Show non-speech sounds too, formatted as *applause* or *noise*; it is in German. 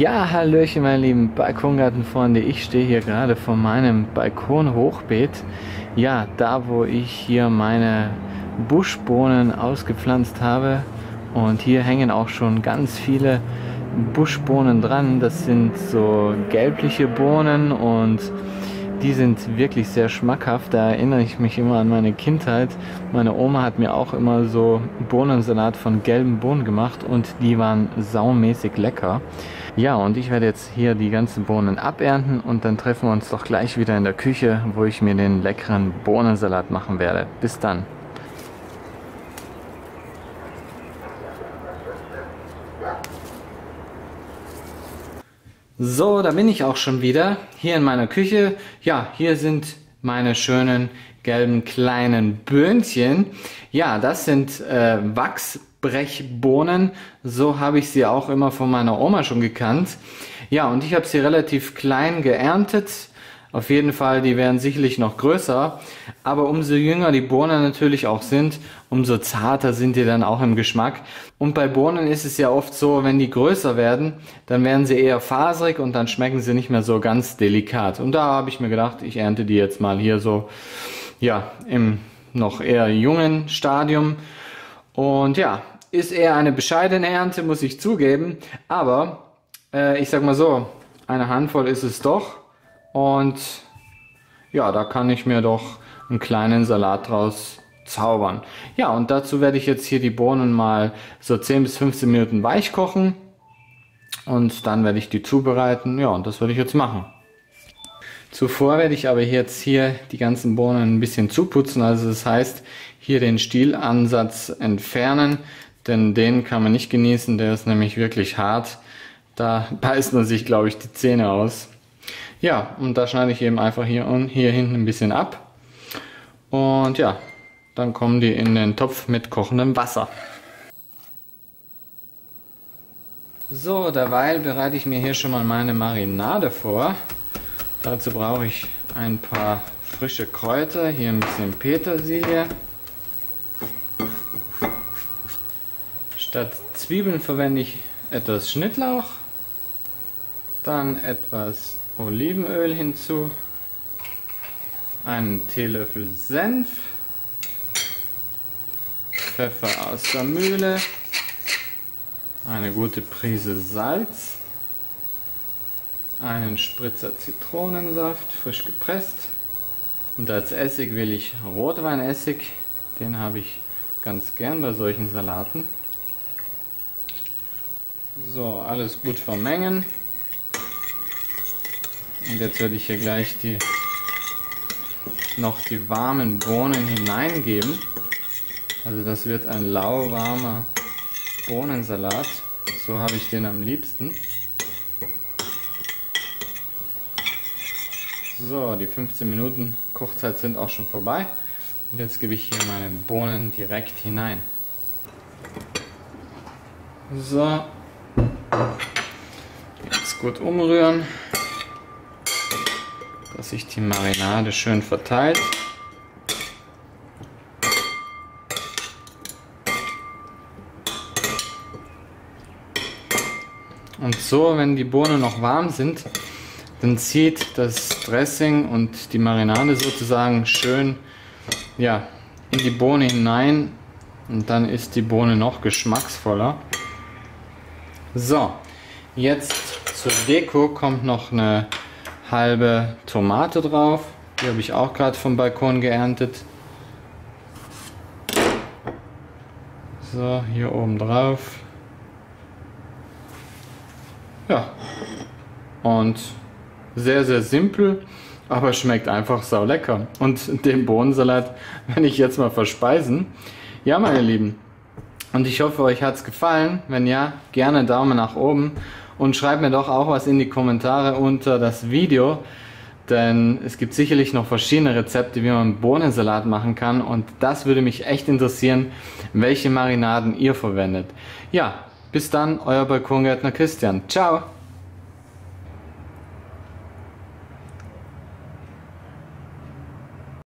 Ja, Hallöchen, meine lieben Balkongartenfreunde. Ich stehe hier gerade vor meinem Balkonhochbeet. Ja, da wo ich hier meine Buschbohnen ausgepflanzt habe. Und hier hängen auch schon ganz viele Buschbohnen dran. Das sind so gelbliche Bohnen und die sind wirklich sehr schmackhaft. Da erinnere ich mich immer an meine Kindheit. Meine Oma hat mir auch immer so Bohnensalat von gelben Bohnen gemacht und die waren saumäßig lecker. Ja, und ich werde jetzt hier die ganzen Bohnen abernten und dann treffen wir uns doch gleich wieder in der Küche, wo ich mir den leckeren Bohnensalat machen werde. Bis dann. So, da bin ich auch schon wieder hier in meiner Küche. Ja, hier sind meine schönen gelben kleinen Böhnchen. Ja, das sind äh, Wachsbrechbohnen. So habe ich sie auch immer von meiner Oma schon gekannt. Ja, und ich habe sie relativ klein geerntet. Auf jeden Fall, die werden sicherlich noch größer. Aber umso jünger die Bohnen natürlich auch sind, umso zarter sind die dann auch im Geschmack. Und bei Bohnen ist es ja oft so, wenn die größer werden, dann werden sie eher faserig und dann schmecken sie nicht mehr so ganz delikat. Und da habe ich mir gedacht, ich ernte die jetzt mal hier so, ja, im noch eher jungen Stadium. Und ja, ist eher eine bescheidene Ernte, muss ich zugeben. Aber äh, ich sag mal so, eine Handvoll ist es doch. Und ja, da kann ich mir doch einen kleinen Salat draus zaubern. Ja, und dazu werde ich jetzt hier die Bohnen mal so 10 bis 15 Minuten weich kochen. Und dann werde ich die zubereiten. Ja, und das werde ich jetzt machen. Zuvor werde ich aber jetzt hier die ganzen Bohnen ein bisschen zuputzen. Also das heißt, hier den Stielansatz entfernen, denn den kann man nicht genießen. Der ist nämlich wirklich hart. Da beißt man sich, glaube ich, die Zähne aus. Ja, und da schneide ich eben einfach hier und hier hinten ein bisschen ab. Und ja, dann kommen die in den Topf mit kochendem Wasser. So, derweil bereite ich mir hier schon mal meine Marinade vor. Dazu brauche ich ein paar frische Kräuter, hier ein bisschen Petersilie. Statt Zwiebeln verwende ich etwas Schnittlauch, dann etwas Olivenöl hinzu, einen Teelöffel Senf, Pfeffer aus der Mühle, eine gute Prise Salz, einen Spritzer Zitronensaft, frisch gepresst und als Essig will ich Rotweinessig, den habe ich ganz gern bei solchen Salaten. So, alles gut vermengen. Und jetzt werde ich hier gleich die noch die warmen Bohnen hineingeben. Also das wird ein lauwarmer Bohnensalat. So habe ich den am liebsten. So, die 15 Minuten Kochzeit sind auch schon vorbei. Und jetzt gebe ich hier meine Bohnen direkt hinein. So. Jetzt gut umrühren dass sich die Marinade schön verteilt. Und so, wenn die Bohnen noch warm sind, dann zieht das Dressing und die Marinade sozusagen schön ja, in die Bohne hinein und dann ist die Bohne noch geschmacksvoller. So, jetzt zur Deko kommt noch eine halbe Tomate drauf. Die habe ich auch gerade vom Balkon geerntet. So, hier oben drauf. Ja. Und sehr, sehr simpel, aber schmeckt einfach sau lecker. Und den Bohnensalat *laughs* werde ich jetzt mal verspeisen. Ja, meine Lieben. Und ich hoffe, euch hat es gefallen. Wenn ja, gerne Daumen nach oben und schreibt mir doch auch was in die Kommentare unter das Video, denn es gibt sicherlich noch verschiedene Rezepte, wie man Bohnensalat machen kann und das würde mich echt interessieren, welche Marinaden ihr verwendet. Ja, bis dann, euer Balkongärtner Christian. Ciao!